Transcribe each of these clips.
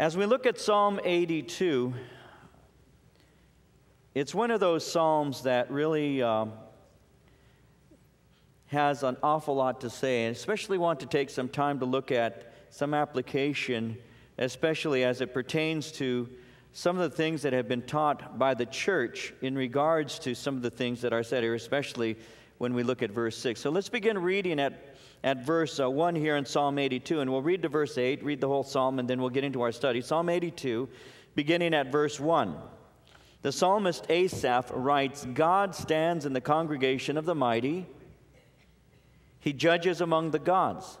As we look at Psalm 82, it's one of those Psalms that really um, has an awful lot to say, and especially want to take some time to look at some application, especially as it pertains to some of the things that have been taught by the church in regards to some of the things that are said here, especially when we look at verse 6. So let's begin reading at at verse uh, 1 here in Psalm 82, and we'll read to verse 8, read the whole psalm, and then we'll get into our study. Psalm 82, beginning at verse 1. The psalmist Asaph writes God stands in the congregation of the mighty, he judges among the gods.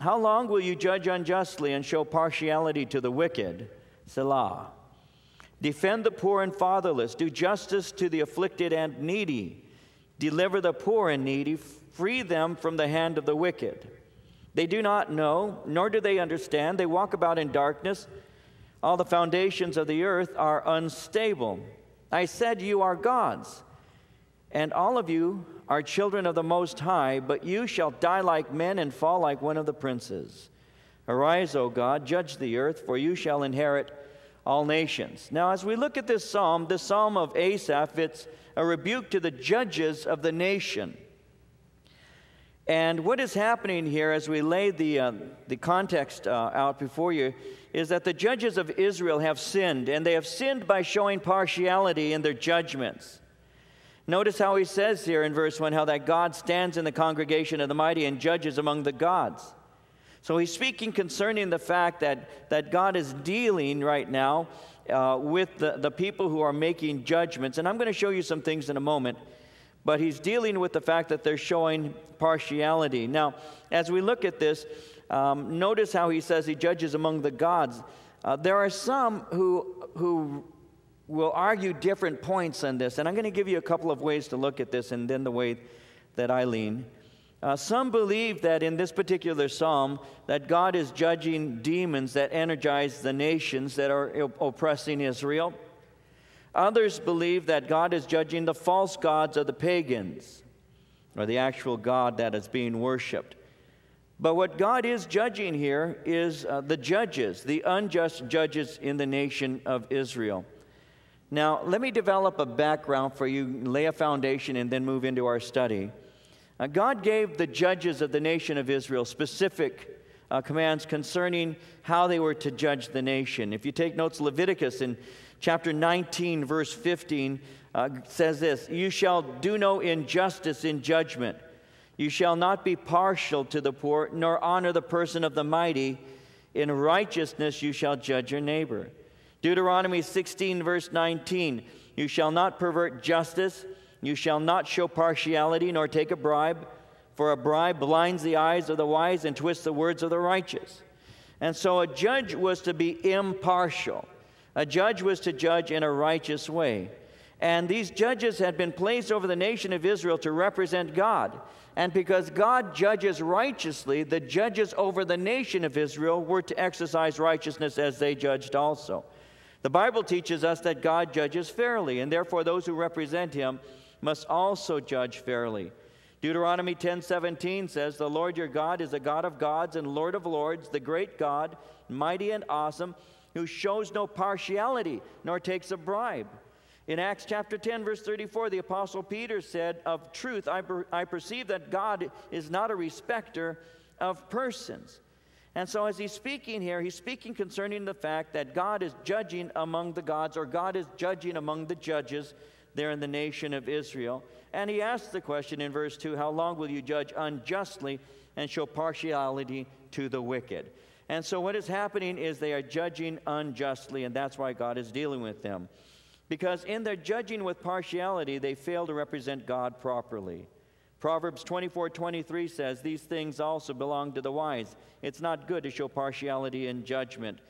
How long will you judge unjustly and show partiality to the wicked? Selah. Defend the poor and fatherless, do justice to the afflicted and needy, deliver the poor and needy free them from the hand of the wicked. They do not know, nor do they understand. They walk about in darkness. All the foundations of the earth are unstable. I said, You are gods, and all of you are children of the Most High, but you shall die like men and fall like one of the princes. Arise, O God, judge the earth, for you shall inherit all nations. Now, as we look at this psalm, the psalm of Asaph, it's a rebuke to the judges of the nation. And what is happening here as we lay the, uh, the context uh, out before you is that the judges of Israel have sinned, and they have sinned by showing partiality in their judgments. Notice how he says here in verse 1 how that God stands in the congregation of the mighty and judges among the gods. So he's speaking concerning the fact that, that God is dealing right now uh, with the, the people who are making judgments. And I'm going to show you some things in a moment but he's dealing with the fact that they're showing partiality. Now, as we look at this, um, notice how he says he judges among the gods. Uh, there are some who, who will argue different points on this, and I'm going to give you a couple of ways to look at this and then the way that I lean. Uh, some believe that in this particular psalm that God is judging demons that energize the nations that are oppressing Israel. Others believe that God is judging the false gods of the pagans, or the actual God that is being worshiped. But what God is judging here is uh, the judges, the unjust judges in the nation of Israel. Now, let me develop a background for you, lay a foundation, and then move into our study. Uh, God gave the judges of the nation of Israel specific uh, commands concerning how they were to judge the nation. If you take notes, Leviticus in chapter 19, verse 15 uh, says this You shall do no injustice in judgment. You shall not be partial to the poor, nor honor the person of the mighty. In righteousness you shall judge your neighbor. Deuteronomy 16, verse 19 You shall not pervert justice. You shall not show partiality, nor take a bribe, for a bribe blinds the eyes of the wise and twists the words of the righteous. And so a judge was to be impartial. A judge was to judge in a righteous way. And these judges had been placed over the nation of Israel to represent God. And because God judges righteously, the judges over the nation of Israel were to exercise righteousness as they judged also. The Bible teaches us that God judges fairly, and therefore those who represent him must also judge fairly. Deuteronomy 10:17 says, "The Lord your God is a God of gods and Lord of lords, the great God, mighty and awesome, who shows no partiality nor takes a bribe. In Acts chapter 10, verse 34, the Apostle Peter said, Of truth, I, per- I perceive that God is not a respecter of persons. And so, as he's speaking here, he's speaking concerning the fact that God is judging among the gods, or God is judging among the judges there in the nation of Israel. And he asks the question in verse 2 How long will you judge unjustly and show partiality to the wicked? And so, what is happening is they are judging unjustly, and that's why God is dealing with them. Because in their judging with partiality, they fail to represent God properly. Proverbs 24 23 says, These things also belong to the wise. It's not good to show partiality in judgment.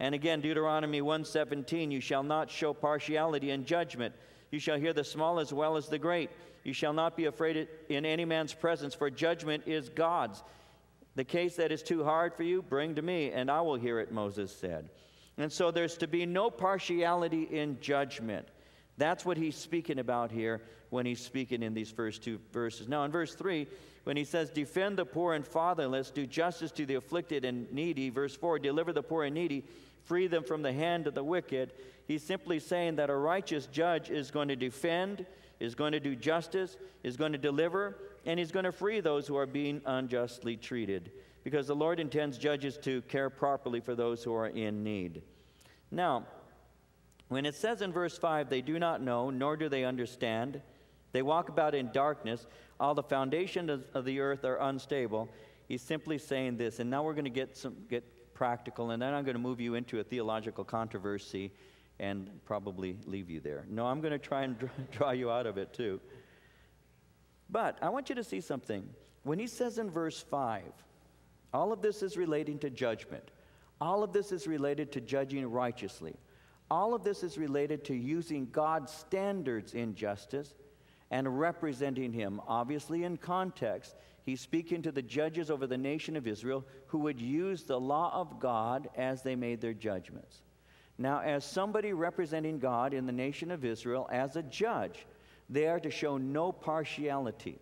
And again, Deuteronomy 1:17, you shall not show partiality in judgment. You shall hear the small as well as the great. You shall not be afraid in any man's presence, for judgment is God's. The case that is too hard for you, bring to me, and I will hear it, Moses said. And so there's to be no partiality in judgment. That's what he's speaking about here when he's speaking in these first two verses. Now, in verse 3, when he says, Defend the poor and fatherless, do justice to the afflicted and needy, verse 4, deliver the poor and needy, free them from the hand of the wicked. He's simply saying that a righteous judge is going to defend, is going to do justice, is going to deliver, and he's going to free those who are being unjustly treated. Because the Lord intends judges to care properly for those who are in need. Now, when it says in verse 5, they do not know, nor do they understand, they walk about in darkness, all the foundations of the earth are unstable. He's simply saying this, and now we're going to get some get practical, and then I'm going to move you into a theological controversy and probably leave you there. No, I'm going to try and draw you out of it too. But I want you to see something. When he says in verse 5, all of this is relating to judgment. All of this is related to judging righteously. All of this is related to using God's standards in justice and representing him. Obviously, in context, he's speaking to the judges over the nation of Israel who would use the law of God as they made their judgments. Now, as somebody representing God in the nation of Israel, as a judge, they are to show no partiality.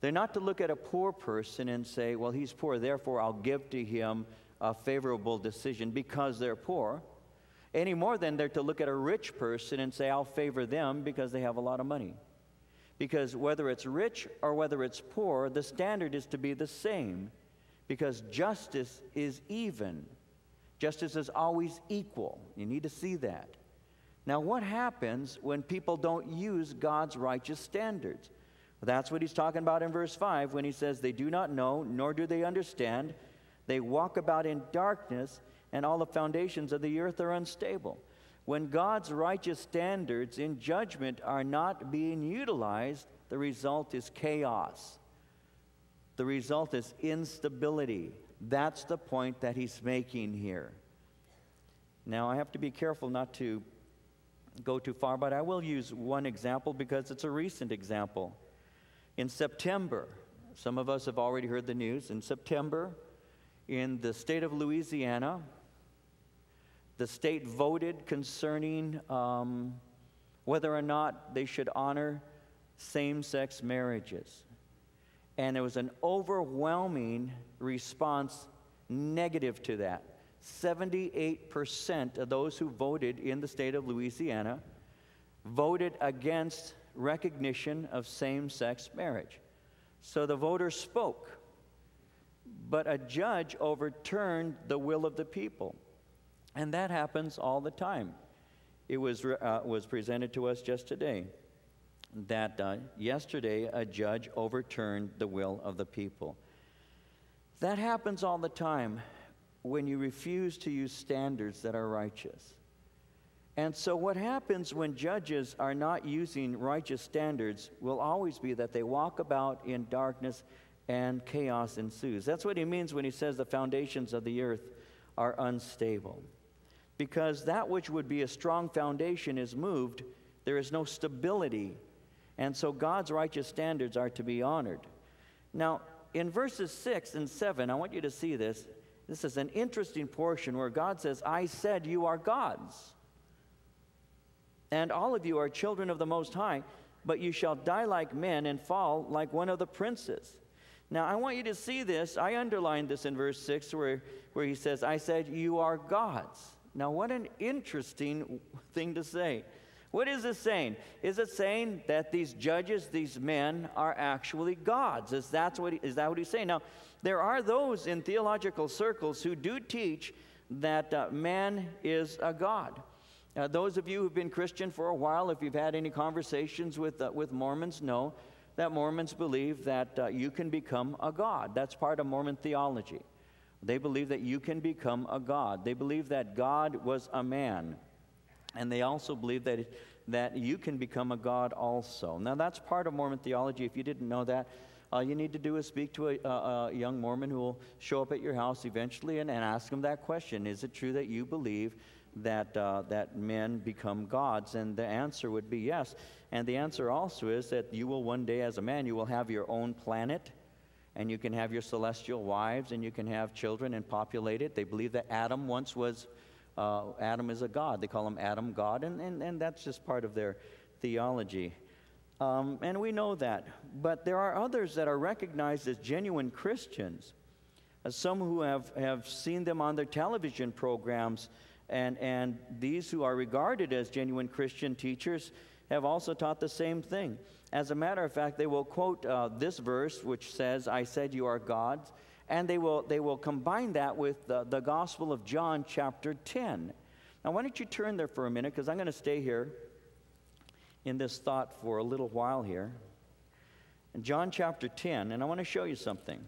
They're not to look at a poor person and say, well, he's poor, therefore I'll give to him a favorable decision because they're poor. Any more than they're to look at a rich person and say, I'll favor them because they have a lot of money. Because whether it's rich or whether it's poor, the standard is to be the same. Because justice is even. Justice is always equal. You need to see that. Now, what happens when people don't use God's righteous standards? Well, that's what he's talking about in verse 5 when he says, They do not know, nor do they understand. They walk about in darkness, and all the foundations of the earth are unstable. When God's righteous standards in judgment are not being utilized, the result is chaos. The result is instability. That's the point that he's making here. Now, I have to be careful not to go too far, but I will use one example because it's a recent example. In September, some of us have already heard the news. In September, in the state of Louisiana, the state voted concerning um, whether or not they should honor same sex marriages. And there was an overwhelming response negative to that. 78% of those who voted in the state of Louisiana voted against recognition of same sex marriage. So the voters spoke, but a judge overturned the will of the people. And that happens all the time. It was, uh, was presented to us just today that uh, yesterday a judge overturned the will of the people. That happens all the time when you refuse to use standards that are righteous. And so, what happens when judges are not using righteous standards will always be that they walk about in darkness and chaos ensues. That's what he means when he says the foundations of the earth are unstable because that which would be a strong foundation is moved, there is no stability. And so God's righteous standards are to be honored. Now, in verses 6 and 7, I want you to see this. This is an interesting portion where God says, I said you are gods. And all of you are children of the Most High, but you shall die like men and fall like one of the princes. Now, I want you to see this. I underlined this in verse 6 where, where he says, I said, You are gods. Now, what an interesting thing to say. What is it saying? Is it saying that these judges, these men, are actually gods? Is, that what, he, is that what he's saying? Now, there are those in theological circles who do teach that uh, man is a god. Uh, those of you who've been Christian for a while, if you've had any conversations with, uh, with Mormons, know that Mormons believe that uh, you can become a god. That's part of Mormon theology. They believe that you can become a God. They believe that God was a man. And they also believe that, that you can become a God also. Now, that's part of Mormon theology. If you didn't know that, all you need to do is speak to a, a, a young Mormon who will show up at your house eventually and, and, ask him that question Is it true that you believe that, uh, that men become gods? And the answer would be yes. And the answer also is that you will one day, as a man, you will have your own planet and you can have your celestial wives and you can have children and populate it. They believe that Adam once was, uh, Adam is a god. They call him Adam God, and, and, and that's just part of their theology. Um, and we know that. But there are others that are recognized as genuine Christians, as some who have, have seen them on their television programs and, and these who are regarded as genuine Christian teachers have also taught the same thing. As a matter of fact, they will quote uh, this verse, which says, I said you are gods, and they will, they will combine that with the, the Gospel of John, chapter 10. Now, why don't you turn there for a minute, because I'm going to stay here in this thought for a little while here. In John chapter 10, and I want to show you something.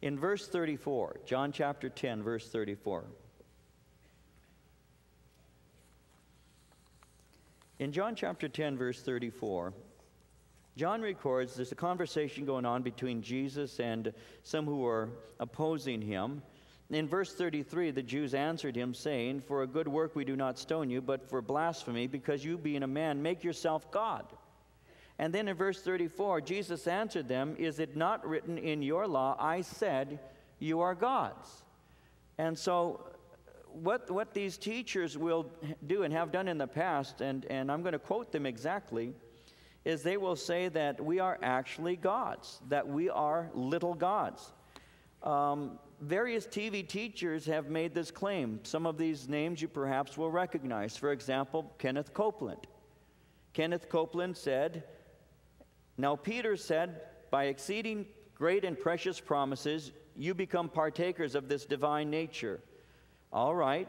In verse 34, John chapter 10, verse 34. In John chapter 10, verse 34, John records there's a conversation going on between Jesus and some who are opposing him. In verse 33, the Jews answered him, saying, For a good work we do not stone you, but for blasphemy, because you, being a man, make yourself God. And then in verse 34, Jesus answered them, Is it not written in your law, I said, you are gods? And so, what, what these teachers will do and have done in the past, and, and I'm going to quote them exactly, is they will say that we are actually gods, that we are little gods. Um, various TV teachers have made this claim. Some of these names you perhaps will recognize. For example, Kenneth Copeland. Kenneth Copeland said, now, Peter said, By exceeding great and precious promises, you become partakers of this divine nature. All right,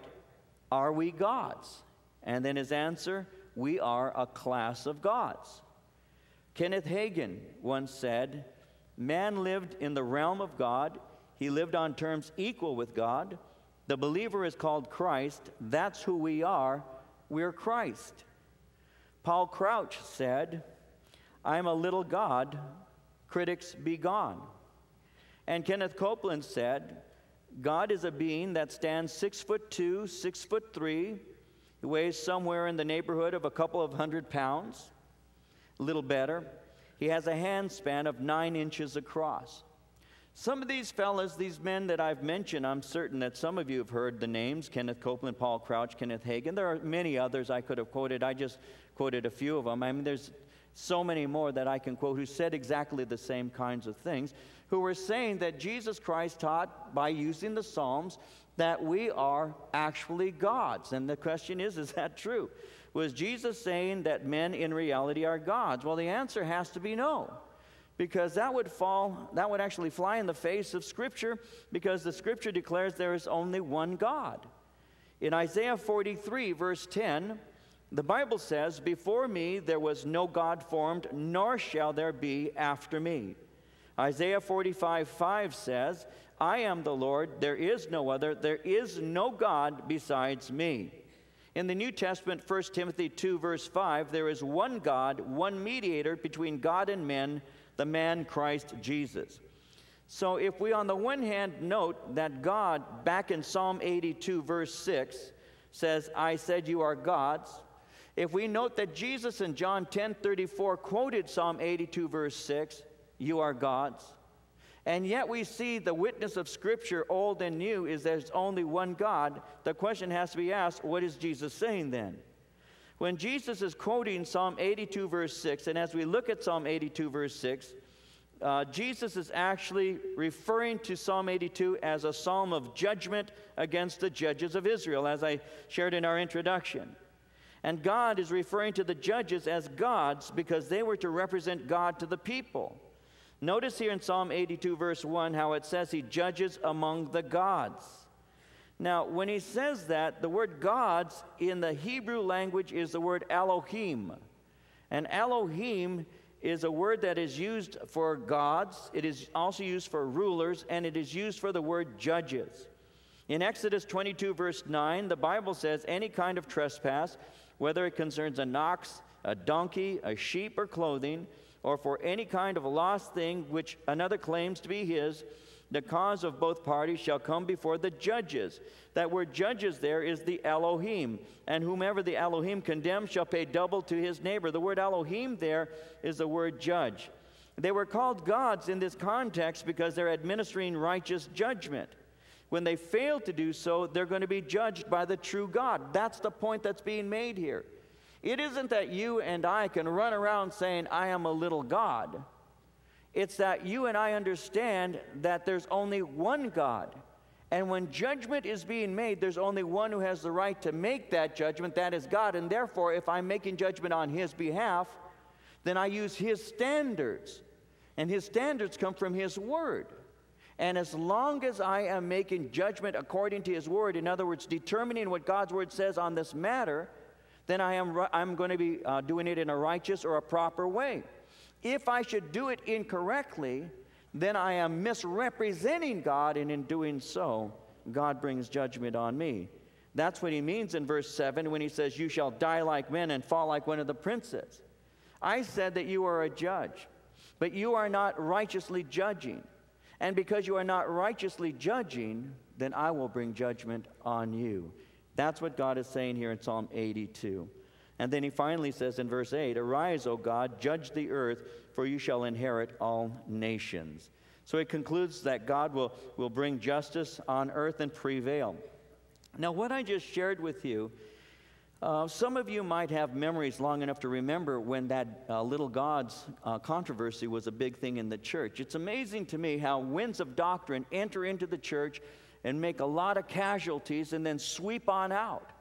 are we gods? And then his answer, We are a class of gods. Kenneth Hagin once said, Man lived in the realm of God, he lived on terms equal with God. The believer is called Christ. That's who we are. We're Christ. Paul Crouch said, I'm a little God, critics be gone. And Kenneth Copeland said, God is a being that stands six foot two, six foot three. He weighs somewhere in the neighborhood of a couple of hundred pounds, a little better. He has a hand span of nine inches across. Some of these fellas, these men that I've mentioned, I'm certain that some of you have heard the names Kenneth Copeland, Paul Crouch, Kenneth Hagin. There are many others I could have quoted. I just quoted a few of them. I mean, there's so many more that I can quote who said exactly the same kinds of things, who were saying that Jesus Christ taught by using the Psalms that we are actually gods. And the question is, is that true? Was Jesus saying that men in reality are gods? Well, the answer has to be no. Because that would fall, that would actually fly in the face of Scripture, because the Scripture declares there is only one God. In Isaiah 43, verse 10, the Bible says, Before me there was no God formed, nor shall there be after me. Isaiah 45 5 says, I am the Lord, there is no other, there is no God besides me. In the New Testament, 1 Timothy 2, verse 5, there is one God, one mediator between God and men, the man Christ Jesus. So if we, on the one hand, note that God, back in Psalm 82, verse 6, says, I said you are gods, if we note that Jesus in John 10 34 quoted Psalm 82, verse 6, You are God's. And yet we see the witness of Scripture, old and new, is there's only one God. The question has to be asked what is Jesus saying then? When Jesus is quoting Psalm 82, verse 6, and as we look at Psalm 82, verse 6, uh, Jesus is actually referring to Psalm 82 as a psalm of judgment against the judges of Israel, as I shared in our introduction. And God is referring to the judges as gods because they were to represent God to the people. Notice here in Psalm 82, verse 1, how it says he judges among the gods. Now, when he says that, the word gods in the Hebrew language is the word Elohim. And Elohim is a word that is used for gods, it is also used for rulers, and it is used for the word judges. In Exodus 22, verse 9, the Bible says, Any kind of trespass whether it concerns an ox, a donkey, a sheep, or clothing, or for any kind of lost thing which another claims to be his, the cause of both parties shall come before the judges. That word judges there is the Elohim. And whomever the Elohim condemns shall pay double to his neighbor. The word Elohim there is the word judge. They were called gods in this context because they're administering righteous judgment. When they fail to do so, they're going to be judged by the true God. That's the point that's being made here. It isn't that you and I can run around saying, I am a little God. It's that you and I understand that there's only one God. And when judgment is being made, there's only one who has the right to make that judgment, that is God. And therefore, if I'm making judgment on his behalf, then I use his standards. And his standards come from his word. And as long as I am making judgment according to his word, in other words, determining what God's word says on this matter, then I am I'm going to be uh, doing it in a righteous or a proper way. If I should do it incorrectly, then I am misrepresenting God, and in doing so, God brings judgment on me. That's what he means in verse 7 when he says, You shall die like men and fall like one of the princes. I said that you are a judge, but you are not righteously judging. And because you are not righteously judging, then I will bring judgment on you. That's what God is saying here in Psalm 82. And then he finally says in verse 8 Arise, O God, judge the earth, for you shall inherit all nations. So it concludes that God will, will bring justice on earth and prevail. Now, what I just shared with you, uh, some of you might have memories long enough to remember when that uh, little gods uh, controversy was a big thing in the church. It's amazing to me how winds of doctrine enter into the church and make a lot of casualties and then sweep on out.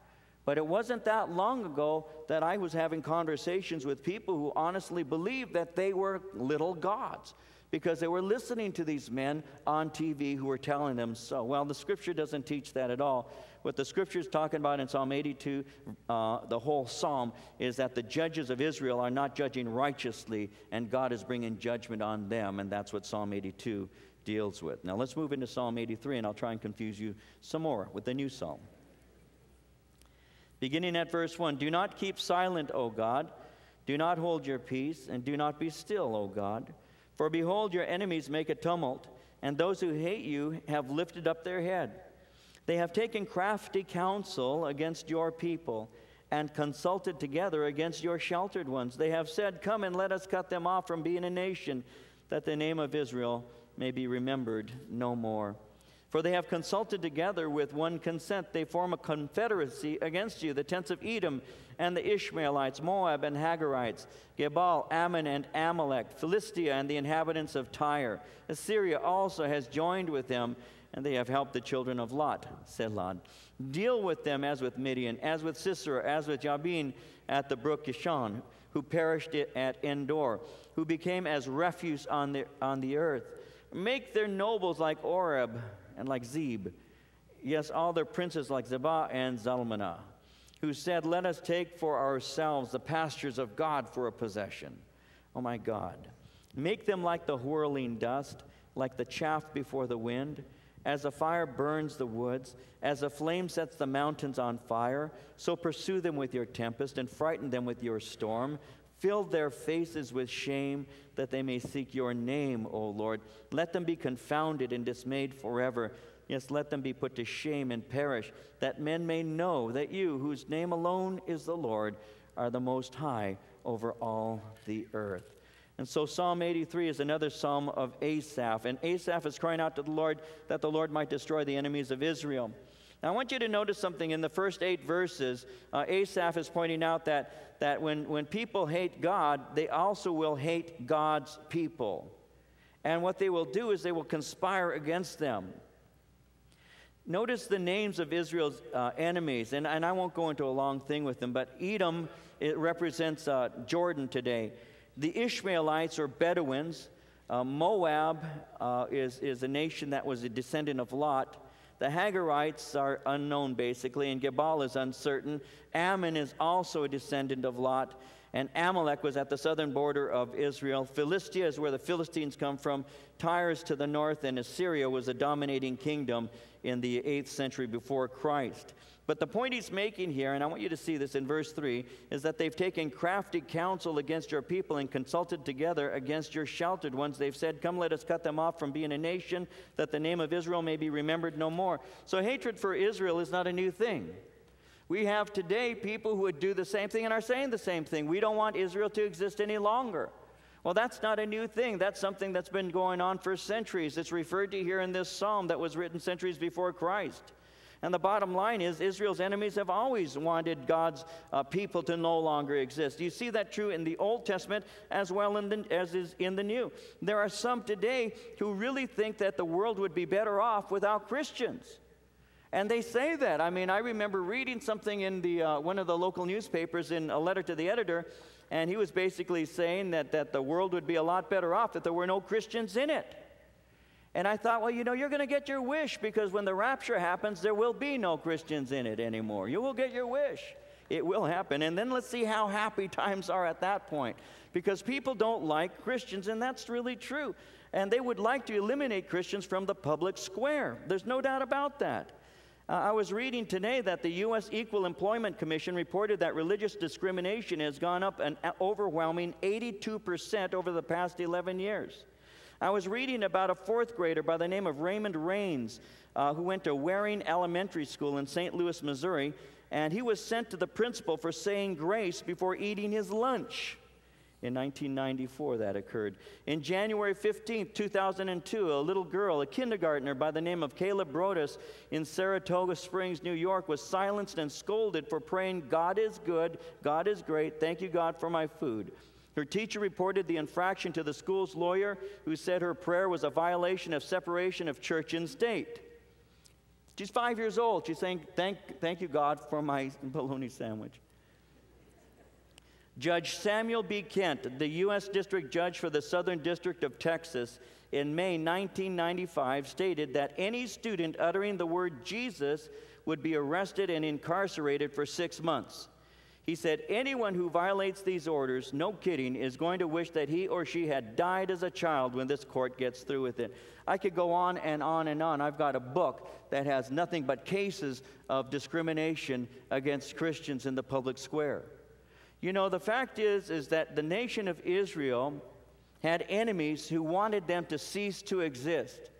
But it wasn't that long ago that I was having conversations with people who honestly believed that they were little gods because they were listening to these men on TV who were telling them so. Well, the scripture doesn't teach that at all. What the scripture is talking about in Psalm 82, uh, the whole psalm, is that the judges of Israel are not judging righteously, and God is bringing judgment on them, and that's what Psalm 82 deals with. Now let's move into Psalm 83, and I'll try and confuse you some more with the new psalm. Beginning at verse 1 Do not keep silent, O God. Do not hold your peace, and do not be still, O God. For behold, your enemies make a tumult, and those who hate you have lifted up their head. They have taken crafty counsel against your people and consulted together against your sheltered ones. They have said, Come and let us cut them off from being a nation, that the name of Israel may be remembered no more. For they have consulted together with one consent. They form a confederacy against you, the tents of Edom and the Ishmaelites, Moab and Hagarites, Gebal, Ammon and Amalek, Philistia and the inhabitants of Tyre. Assyria also has joined with them, and they have helped the children of Lot, Selah. Deal with them as with Midian, as with Sisera, as with Jabin at the brook Kishon, who perished at Endor, who became as refuse on the, on the earth. Make their nobles like Oreb and like Zeb. Yes, all their princes like Zebah and Zalmunna, who said, Let us take for ourselves the pastures of God for a possession. Oh my God. Make them like the whirling dust, like the chaff before the wind. As a fire burns the woods, as a flame sets the mountains on fire, so pursue them with your tempest and frighten them with your storm. Fill their faces with shame that they may seek your name, O Lord. Let them be confounded and dismayed forever. Yes, let them be put to shame and perish, that men may know that you, whose name alone is the Lord, are the most high over all the earth. And so Psalm 83 is another psalm of Asaph. And Asaph is crying out to the Lord that the Lord might destroy the enemies of Israel. Now, I want you to notice something in the first eight verses. Uh, Asaph is pointing out that, that when, when people hate God, they also will hate God's people. And what they will do is they will conspire against them. Notice the names of Israel's uh, enemies, and, and I won't go into a long thing with them, but Edom it represents uh, Jordan today. The Ishmaelites or Bedouins, uh, Moab uh, is, is a nation that was a descendant of Lot. The Hagarites are unknown, basically, and Gebal is uncertain. Ammon is also a descendant of Lot, and Amalek was at the southern border of Israel. Philistia is where the Philistines come from. Tyre is to the north, and Assyria was a dominating kingdom in the 8th century before Christ. But the point he's making here, and I want you to see this in verse 3, is that they've taken crafty counsel against your people and consulted together against your sheltered ones. They've said, Come, let us cut them off from being a nation, that the name of Israel may be remembered no more. So hatred for Israel is not a new thing. We have today people who would do the same thing and are saying the same thing. We don't want Israel to exist any longer. Well, that's not a new thing. That's something that's been going on for centuries. It's referred to here in this psalm that was written centuries before Christ. And the bottom line is Israel's enemies have always wanted God's uh, people to no longer exist. You see that true in the Old Testament as well the, as is in the New. There are some today who really think that the world would be better off without Christians. And they say that. I mean, I remember reading something in the, uh, one of the local newspapers in a letter to the editor, and he was basically saying that, that the world would be a lot better off if there were no Christians in it. And I thought, well, you know, you're going to get your wish because when the rapture happens, there will be no Christians in it anymore. You will get your wish. It will happen. And then let's see how happy times are at that point. Because people don't like Christians, and that's really true. And they would like to eliminate Christians from the public square. There's no doubt about that. Uh, I was reading today that the U.S. Equal Employment Commission reported that religious discrimination has gone up an overwhelming 82% over the past 11 years. I was reading about a fourth grader by the name of Raymond Raines, uh, who went to Waring Elementary School in St. Louis, Missouri, and he was sent to the principal for saying grace before eating his lunch. In 1994, that occurred. In January 15, 2002, a little girl, a kindergartner by the name of Kayla Broadus in Saratoga Springs, New York, was silenced and scolded for praying, God is good, God is great, thank you, God, for my food. Her teacher reported the infraction to the school's lawyer, who said her prayer was a violation of separation of church and state. She's five years old. She's saying, Thank, thank you, God, for my bologna sandwich. Judge Samuel B. Kent, the U.S. District Judge for the Southern District of Texas, in May 1995 stated that any student uttering the word Jesus would be arrested and incarcerated for six months. He said, Anyone who violates these orders, no kidding, is going to wish that he or she had died as a child when this court gets through with it. I could go on and on and on. I've got a book that has nothing but cases of discrimination against Christians in the public square. You know, the fact is, is that the nation of Israel had enemies who wanted them to cease to exist.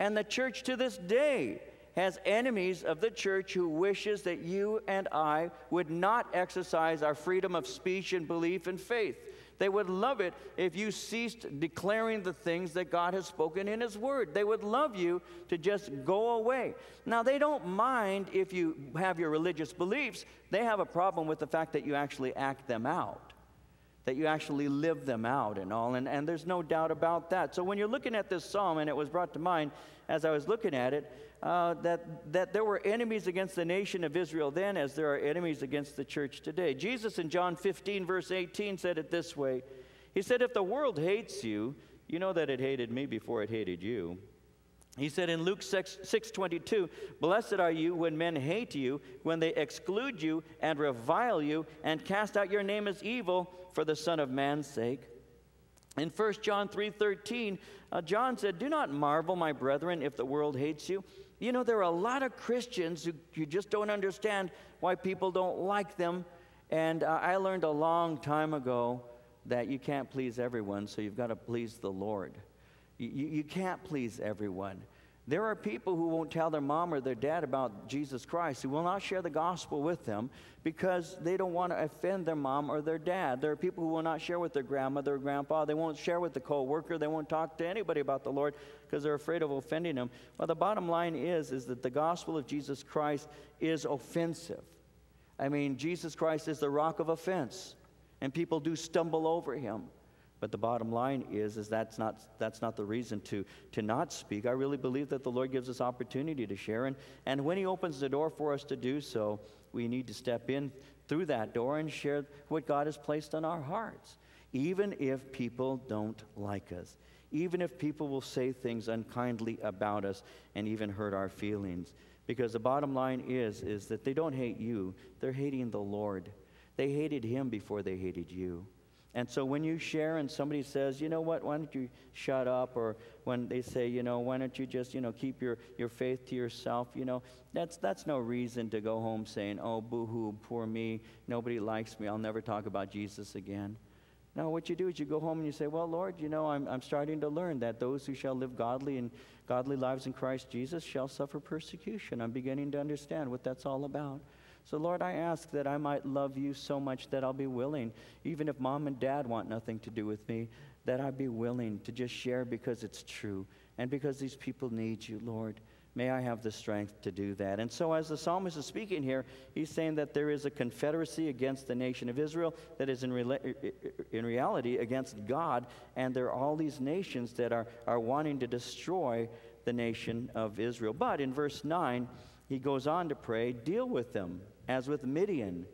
And the church to this day has enemies of the church who wishes that you and I would not exercise our freedom of speech and belief and faith. They would love it if you ceased declaring the things that God has spoken in His Word. They would love you to just go away. Now, they don't mind if you have your religious beliefs, they have a problem with the fact that you actually act them out that you actually live them out and all. And, and there's no doubt about that. So when you're looking at this psalm, and it was brought to mind as I was looking at it, uh, that, that there were enemies against the nation of Israel then as there are enemies against the church today. Jesus in John 15, verse 18, said it this way He said, If the world hates you, you know that it hated me before it hated you. He said in Luke 6, 6:22, "Blessed are you when men hate you, when they exclude you and revile you and cast out your name as evil for the Son of Man's sake." In 1 John 3:13, uh, John said, "Do not marvel, my brethren, if the world hates you." You know, there are a lot of Christians who you just don't understand why people don't like them. And uh, I learned a long time ago that you can't please everyone, so you've got to please the Lord. You, you can't please everyone. There are people who won't tell their mom or their dad about Jesus Christ, who will not share the gospel with them because they don't want to offend their mom or their dad. There are people who will not share with their grandmother or grandpa. They won't share with the co-worker. They won't talk to anybody about the Lord because they're afraid of offending them. Well, the bottom line is, is that the gospel of Jesus Christ is offensive. I mean, Jesus Christ is the rock of offense, and people do stumble over him. But the bottom line is, is that's not, that's not the reason to, to not speak. I really believe that the Lord gives us opportunity to share. And, and when He opens the door for us to do so, we need to step in through that door and share what God has placed on our hearts, even if people don't like us, even if people will say things unkindly about us and even hurt our feelings. Because the bottom line is, is that they don't hate you, they're hating the Lord. They hated Him before they hated you. And so when you share and somebody says, you know what, why don't you shut up? Or when they say, you know, why don't you just, you know, keep your, your faith to yourself? You know, that's, that's no reason to go home saying, oh, boo-hoo, poor me, nobody likes me, I'll never talk about Jesus again. No, what you do is you go home and you say, well, Lord, you know, I'm, I'm starting to learn that those who shall live godly and godly lives in Christ Jesus shall suffer persecution. I'm beginning to understand what that's all about. So, Lord, I ask that I might love you so much that I'll be willing, even if mom and dad want nothing to do with me, that I'd be willing to just share because it's true and because these people need you, Lord. May I have the strength to do that. And so, as the psalmist is speaking here, he's saying that there is a confederacy against the nation of Israel that is in, in reality against God. And there are all these nations that are, are wanting to destroy the nation of Israel. But in verse 9, he goes on to pray, Deal with them, as with Midian,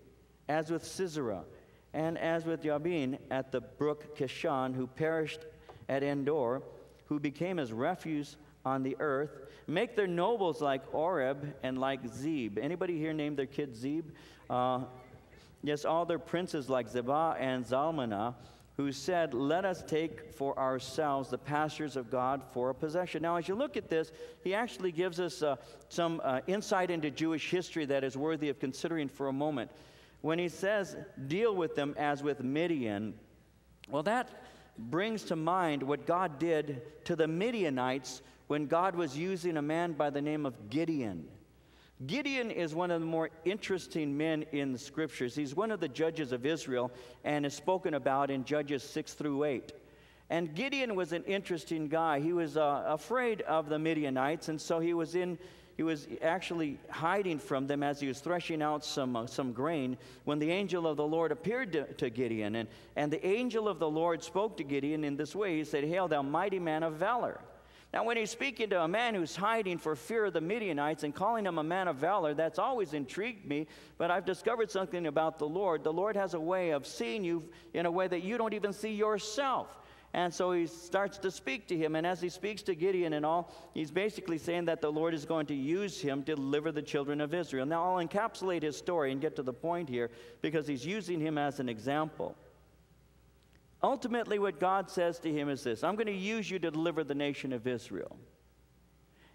as with Sisera, and as with Jabin at the brook Kishon, who perished at Endor, who became as refuse on the earth. Make their nobles like Oreb and like Zeb. Anybody here named their kid Zeb? Uh, yes, all their princes like Zebah and Zalmunna, who said, Let us take for ourselves the pastures of God for a possession. Now, as you look at this, he actually gives us uh, some uh, insight into Jewish history that is worthy of considering for a moment. When he says, Deal with them as with Midian, well, that brings to mind what God did to the Midianites when God was using a man by the name of Gideon. Gideon is one of the more interesting men in the scriptures. He's one of the judges of Israel and is spoken about in Judges 6 through 8. And Gideon was an interesting guy. He was uh, afraid of the Midianites, and so he was in. He was actually hiding from them as he was threshing out some, uh, some grain when the angel of the Lord appeared to, to Gideon. And, and the angel of the Lord spoke to Gideon in this way He said, Hail, thou mighty man of valor. Now, when he's speaking to a man who's hiding for fear of the Midianites and calling him a man of valor, that's always intrigued me. But I've discovered something about the Lord. The Lord has a way of seeing you in a way that you don't even see yourself. And so he starts to speak to him. And as he speaks to Gideon and all, he's basically saying that the Lord is going to use him to deliver the children of Israel. Now, I'll encapsulate his story and get to the point here because he's using him as an example. Ultimately, what God says to him is this I'm going to use you to deliver the nation of Israel.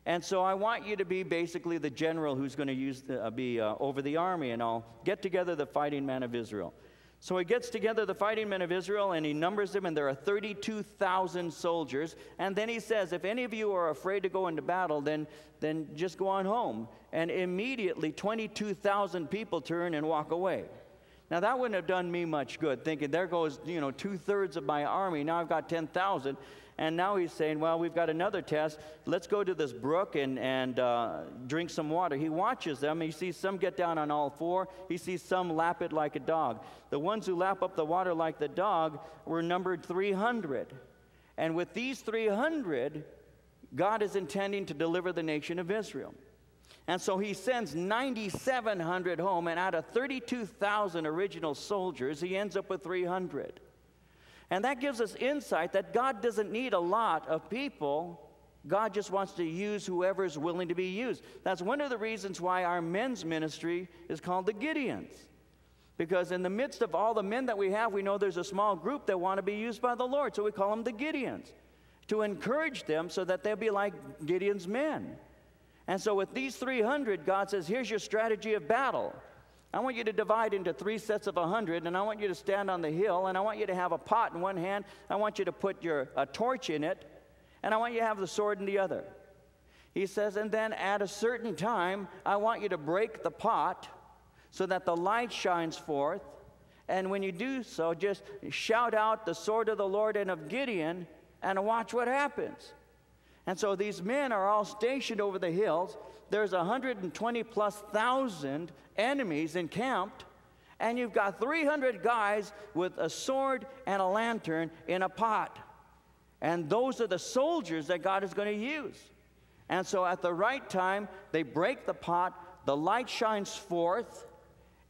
And so I want you to be basically the general who's going to use the, uh, be uh, over the army, and I'll get together the fighting men of Israel. So he gets together the fighting men of Israel and he numbers them, and there are 32,000 soldiers. And then he says, If any of you are afraid to go into battle, then, then just go on home. And immediately 22,000 people turn and walk away. Now, that wouldn't have done me much good, thinking there goes, you know, two thirds of my army. Now I've got 10,000. And now he's saying, well, we've got another test. Let's go to this brook and, and uh, drink some water. He watches them. He sees some get down on all four. He sees some lap it like a dog. The ones who lap up the water like the dog were numbered 300. And with these 300, God is intending to deliver the nation of Israel. And so he sends 9,700 home, and out of 32,000 original soldiers, he ends up with 300. And that gives us insight that God doesn't need a lot of people. God just wants to use whoever is willing to be used. That's one of the reasons why our men's ministry is called the Gideons. Because in the midst of all the men that we have, we know there's a small group that want to be used by the Lord. So we call them the Gideons to encourage them so that they'll be like Gideon's men. And so, with these 300, God says, Here's your strategy of battle. I want you to divide into three sets of 100, and I want you to stand on the hill, and I want you to have a pot in one hand. I want you to put your, a torch in it, and I want you to have the sword in the other. He says, and then at a certain time, I want you to break the pot so that the light shines forth. And when you do so, just shout out the sword of the Lord and of Gideon, and watch what happens. And so these men are all stationed over the hills. There's 120 plus thousand enemies encamped, and you've got 300 guys with a sword and a lantern in a pot. And those are the soldiers that God is going to use. And so at the right time, they break the pot, the light shines forth,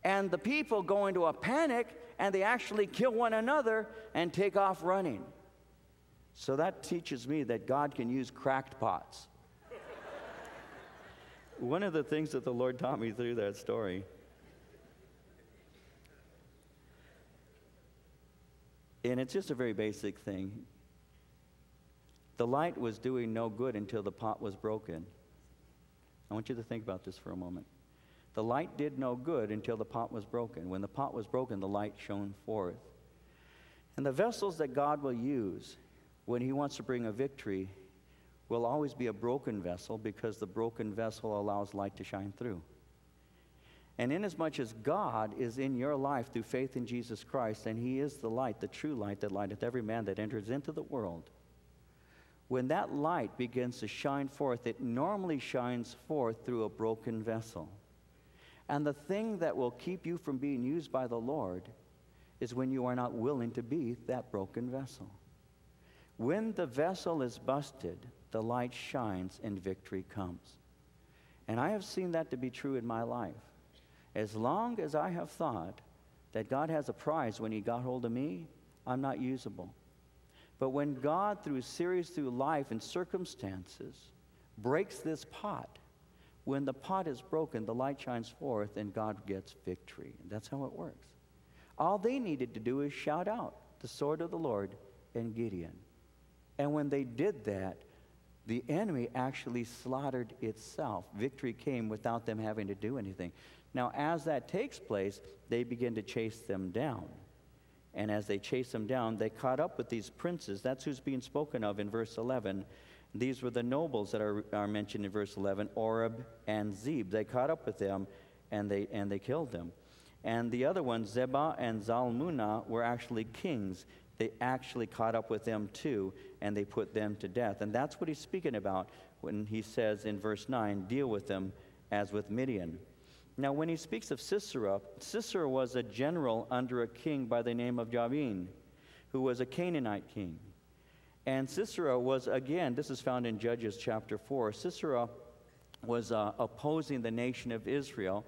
and the people go into a panic and they actually kill one another and take off running. So that teaches me that God can use cracked pots. One of the things that the Lord taught me through that story and it's just a very basic thing. The light was doing no good until the pot was broken. I want you to think about this for a moment. The light did no good until the pot was broken. When the pot was broken, the light shone forth. And the vessels that God will use when he wants to bring a victory, will always be a broken vessel because the broken vessel allows light to shine through. And inasmuch as God is in your life through faith in Jesus Christ, and He is the light, the true light that lighteth every man that enters into the world, when that light begins to shine forth, it normally shines forth through a broken vessel. And the thing that will keep you from being used by the Lord is when you are not willing to be that broken vessel. When the vessel is busted, the light shines and victory comes. And I have seen that to be true in my life. As long as I have thought that God has a prize when He got hold of me, I'm not usable. But when God, through series through life and circumstances, breaks this pot, when the pot is broken, the light shines forth and God gets victory. And That's how it works. All they needed to do is shout out the sword of the Lord and Gideon. And when they did that, the enemy actually slaughtered itself. Victory came without them having to do anything. Now, as that takes place, they begin to chase them down. And as they chase them down, they caught up with these princes. That's who's being spoken of in verse 11. These were the nobles that are, are mentioned in verse 11 Oreb and Zeb. They caught up with them and they, and they killed them. And the other ones, Zeba and Zalmunna, were actually kings. They actually caught up with them too, and they put them to death. And that's what he's speaking about when he says in verse 9, deal with them as with Midian. Now, when he speaks of Sisera, Sisera was a general under a king by the name of Jabin, who was a Canaanite king. And Sisera was, again, this is found in Judges chapter 4. Sisera was uh, opposing the nation of Israel.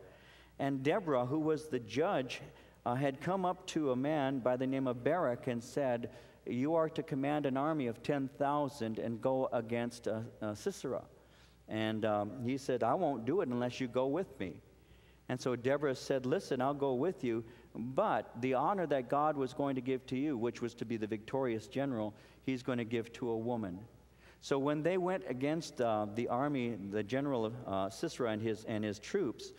And Deborah, who was the judge, uh, had come up to a man by the name of Barak and said, You are to command an army of 10,000 and go against uh, uh, Sisera. And um, he said, I won't do it unless you go with me. And so Deborah said, Listen, I'll go with you, but the honor that God was going to give to you, which was to be the victorious general, he's going to give to a woman. So when they went against uh, the army, the general of uh, Sisera and his, and his troops,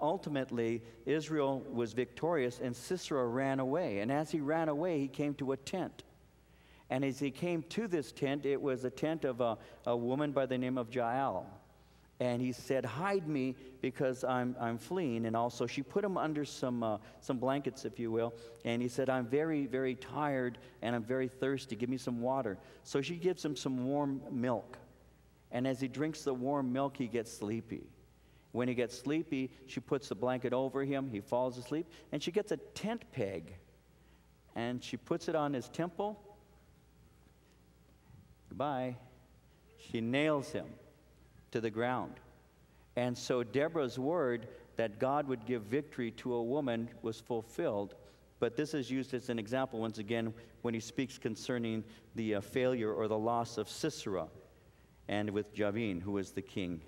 ultimately Israel was victorious and Sisera ran away. And as he ran away, he came to a tent. And as he came to this tent, it was a tent of a, a woman by the name of Jael and he said, Hide me because I'm, I'm fleeing. And also, she put him under some, uh, some blankets, if you will. And he said, I'm very, very tired and I'm very thirsty. Give me some water. So she gives him some warm milk. And as he drinks the warm milk, he gets sleepy. When he gets sleepy, she puts the blanket over him. He falls asleep. And she gets a tent peg and she puts it on his temple. Goodbye. She nails him to the ground. And so Deborah's word that God would give victory to a woman was fulfilled. But this is used as an example once again when he speaks concerning the uh, failure or the loss of Sisera and with Jabin, who was the king.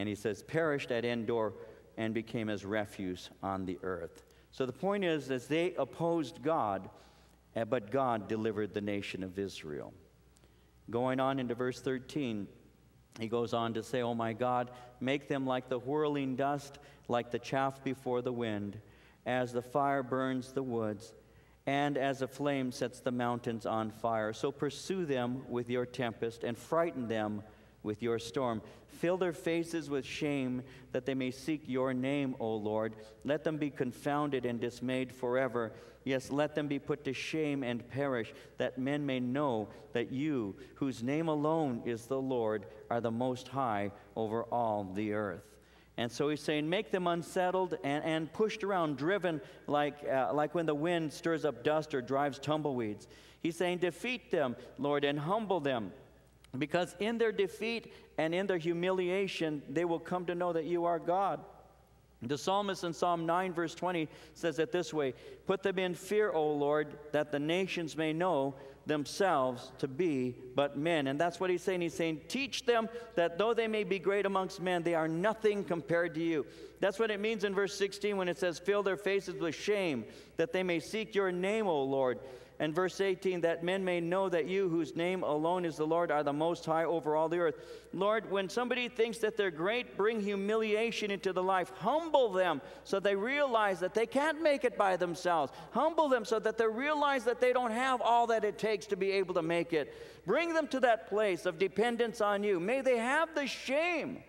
And he says, perished at Endor and became as refuse on the earth. So the point is, as they opposed God, eh, but God delivered the nation of Israel. Going on into verse 13, he goes on to say, Oh my God, make them like the whirling dust, like the chaff before the wind, as the fire burns the woods, and as a flame sets the mountains on fire. So pursue them with your tempest and frighten them with your storm. Fill their faces with shame that they may seek your name, O Lord. Let them be confounded and dismayed forever. Yes, let them be put to shame and perish, that men may know that you, whose name alone is the Lord, are the most high over all the earth. And so he's saying, make them unsettled and, and pushed around, driven like, uh, like when the wind stirs up dust or drives tumbleweeds. He's saying, defeat them, Lord, and humble them. Because in their defeat and in their humiliation, they will come to know that you are God. The psalmist in Psalm 9, verse 20, says it this way Put them in fear, O Lord, that the nations may know themselves to be but men. And that's what he's saying. He's saying, Teach them that though they may be great amongst men, they are nothing compared to you. That's what it means in verse 16 when it says, Fill their faces with shame, that they may seek your name, O Lord and verse 18, that men may know that you, whose name alone is the Lord, are the most high over all the earth. Lord, when somebody thinks that they're great, bring humiliation into the life. Humble them so they realize that they can't make it by themselves. Humble them so that they realize that they don't have all that it takes to be able to make it. Bring them to that place of dependence on you. May they have the shame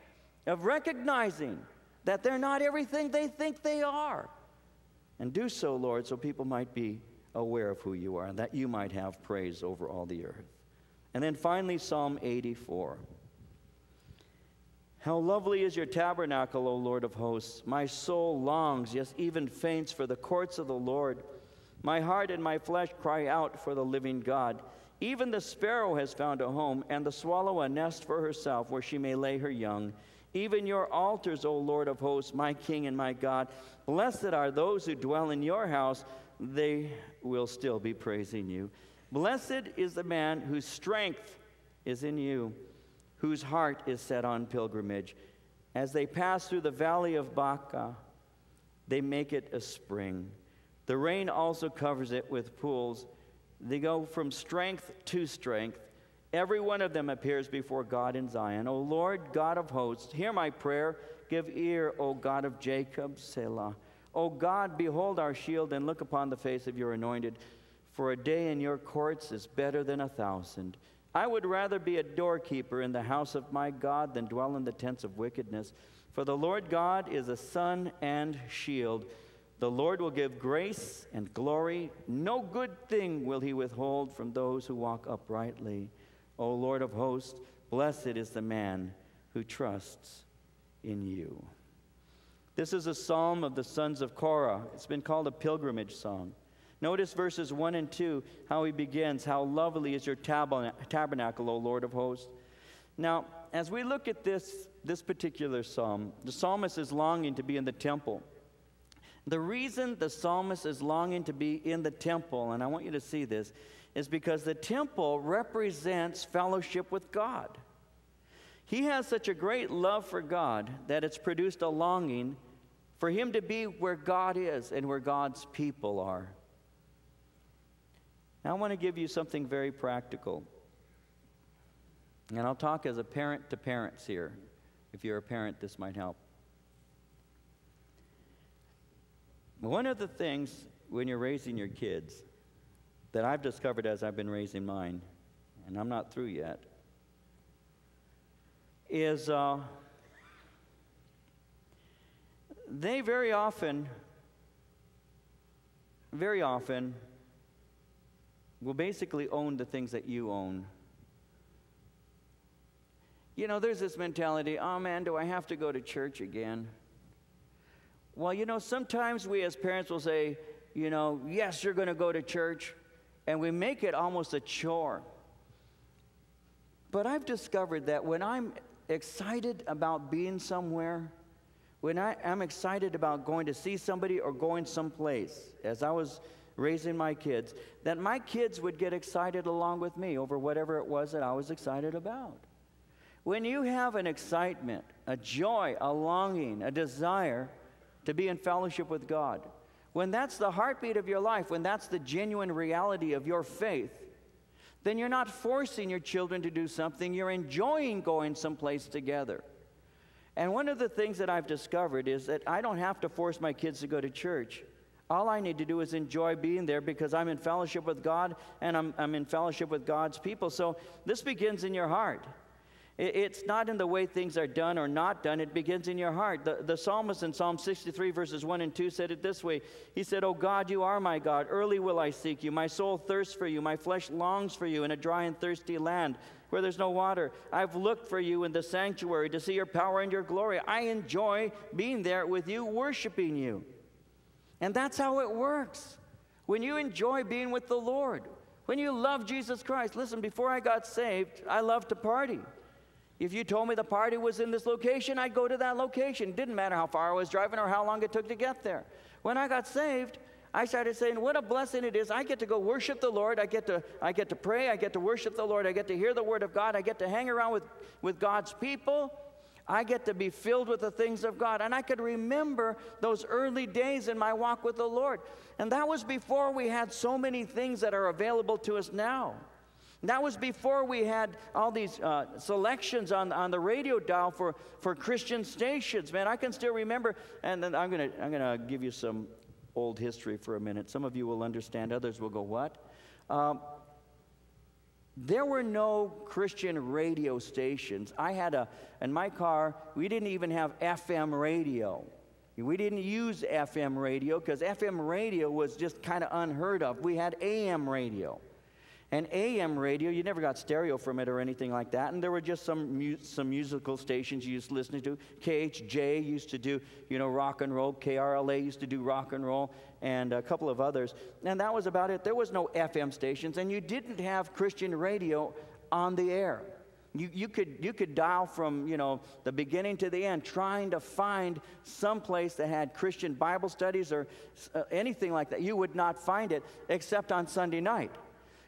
of recognizing that they're not everything they think they are. And do so, Lord, so people might be aware of who you are, and that you might have praise over all the earth. And then finally, Psalm 84. How lovely is your tabernacle, O Lord of hosts! My soul longs, yes, even faints for the courts of the Lord. My heart and my flesh cry out for the living God. Even the sparrow has found a home, and the swallow a nest for herself where she may lay her young. Even your altars, O Lord of hosts, my King and my God. Blessed are those who dwell in your house, they will still be praising you. Blessed is the man whose strength is in you, whose heart is set on pilgrimage. As they pass through the valley of Baca, they make it a spring. The rain also covers it with pools. They go from strength to strength. Every one of them appears before God in Zion. O Lord, God of hosts, hear my prayer. Give ear, O God of Jacob, Selah. O God, behold our shield and look upon the face of your anointed. For a day in your courts is better than a thousand. I would rather be a doorkeeper in the house of my God than dwell in the tents of wickedness. For the Lord God is a sun and shield. The Lord will give grace and glory. No good thing will he withhold from those who walk uprightly. O Lord of hosts, blessed is the man who trusts in you. This is a psalm of the sons of Korah. It's been called a pilgrimage song. Notice verses 1 and 2, how he begins, How lovely is your tabernacle, O Lord of hosts. Now, as we look at this, this particular psalm, the psalmist is longing to be in the temple. The reason the psalmist is longing to be in the temple, and I want you to see this, is because the temple represents fellowship with God. He has such a great love for God that it's produced a longing for him to be where God is and where God's people are. Now, I want to give you something very practical. And I'll talk as a parent to parents here. If you're a parent, this might help. One of the things when you're raising your kids that I've discovered as I've been raising mine, and I'm not through yet, is uh, they very often, very often, will basically own the things that you own. You know, there's this mentality oh man, do I have to go to church again? Well, you know, sometimes we as parents will say, you know, yes, you're going to go to church, and we make it almost a chore. But I've discovered that when I'm excited about being somewhere, when I, am excited about going to see somebody or going someplace, as I was raising my kids, that my kids would get excited along with me over whatever it was that I was excited about. When you have an excitement, a joy, a longing, a desire, to be in fellowship with God, when that's the heartbeat of your life, when that's the genuine reality of your faith, then you're not forcing your children to do something, you're enjoying going someplace together. And one of the things that I've discovered is that I don't have to force my kids to go to church. All I need to do is enjoy being there because I'm in fellowship with God and I'm, I'm in fellowship with God's people. So this begins in your heart. It's not in the way things are done or not done, it begins in your heart. The, the psalmist in Psalm 63, verses 1 and 2 said it this way He said, Oh God, you are my God. Early will I seek you. My soul thirsts for you. My flesh longs for you in a dry and thirsty land where there's no water. I've looked for you in the sanctuary to see your power and your glory. I enjoy being there with you, worshiping you. And that's how it works. When you enjoy being with the Lord, when you love Jesus Christ, listen, before I got saved, I loved to party. If you told me the party was in this location, I'd go to that location. Didn't matter how far I was driving or how long it took to get there. When I got saved, I started saying, what a blessing it is. I get to go worship the Lord. I get to, I get to pray. I get to worship the Lord. I get to hear the word of God. I get to hang around with, with God's people. I get to be filled with the things of God. And I could remember those early days in my walk with the Lord. And that was before we had so many things that are available to us now. That was before we had all these uh, selections on, on the radio dial for, for Christian stations. Man, I can still remember, and then I'm going to I'm gonna give you some old history for a minute. Some of you will understand, others will go, What? Um, there were no Christian radio stations. I had a, in my car, we didn't even have FM radio. We didn't use FM radio because FM radio was just kind of unheard of. We had AM radio. And AM radio, you never got stereo from it or anything like that. And there were just some, mu- some musical stations you used to listen to. KHJ used to do, you know, rock and roll. KRLA used to do rock and roll, and a couple of others. And that was about it. There was no FM stations, and you didn't have Christian radio on the air. You, you, could, you could dial from you know the beginning to the end trying to find some place that had christian bible studies or uh, anything like that you would not find it except on sunday night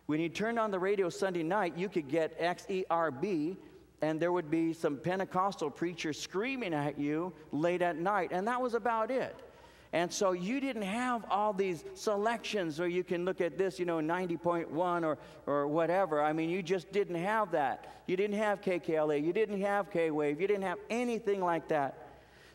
when you turned on the radio Sunday night, you could get XERB, and there would be some Pentecostal preacher screaming at you late at night, and that was about it. And so you didn't have all these selections where you can look at this, you know, 90.1 or, or whatever. I mean, you just didn't have that. You didn't have KKLA. You didn't have K Wave. You didn't have anything like that.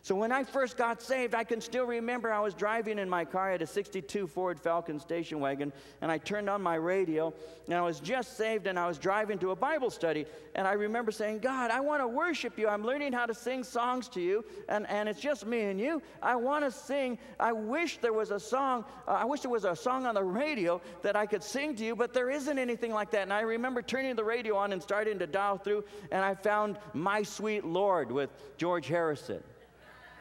So when I first got saved, I can still remember I was driving in my car. I had a 62 Ford Falcon station wagon, and I turned on my radio, and I was just saved, and I was driving to a Bible study. And I remember saying, God, I want to worship you. I'm learning how to sing songs to you, and, and it's just me and you. I want to sing. I wish there was a song, uh, I wish there was a song on the radio that I could sing to you, but there isn't anything like that. And I remember turning the radio on and starting to dial through, and I found My Sweet Lord with George Harrison.